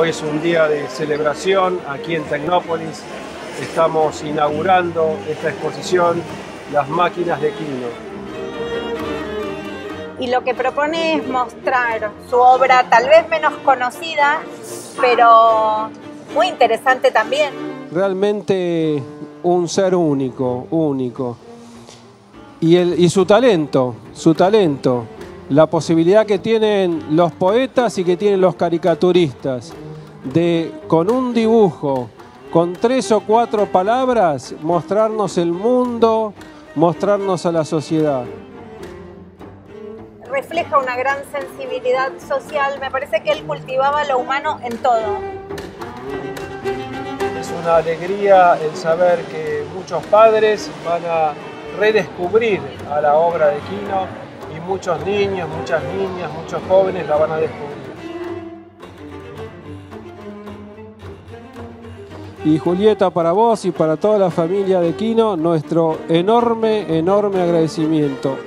Hoy es un día de celebración aquí en Tecnópolis. Estamos inaugurando esta exposición, Las máquinas de Quino. Y lo que propone es mostrar su obra tal vez menos conocida, pero muy interesante también. Realmente un ser único, único. Y, el, y su talento, su talento, la posibilidad que tienen los poetas y que tienen los caricaturistas de con un dibujo, con tres o cuatro palabras, mostrarnos el mundo, mostrarnos a la sociedad. Refleja una gran sensibilidad social, me parece que él cultivaba lo humano en todo. Es una alegría el saber que muchos padres van a redescubrir a la obra de Quino y muchos niños, muchas niñas, muchos jóvenes la van a descubrir. Y Julieta, para vos y para toda la familia de Quino, nuestro enorme, enorme agradecimiento.